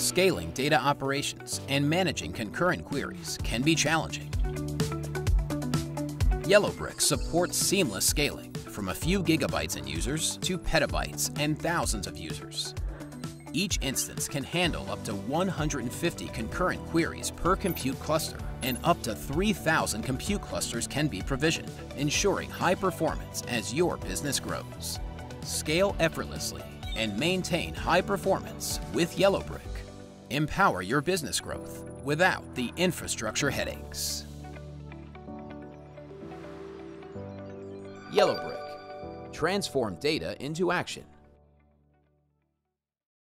Scaling data operations and managing concurrent queries can be challenging. Yellowbrick supports seamless scaling from a few gigabytes in users to petabytes and thousands of users. Each instance can handle up to 150 concurrent queries per compute cluster, and up to 3,000 compute clusters can be provisioned, ensuring high performance as your business grows. Scale effortlessly and maintain high performance with Yellowbrick. Empower your business growth without the infrastructure headaches. Yellowbrick. Transform data into action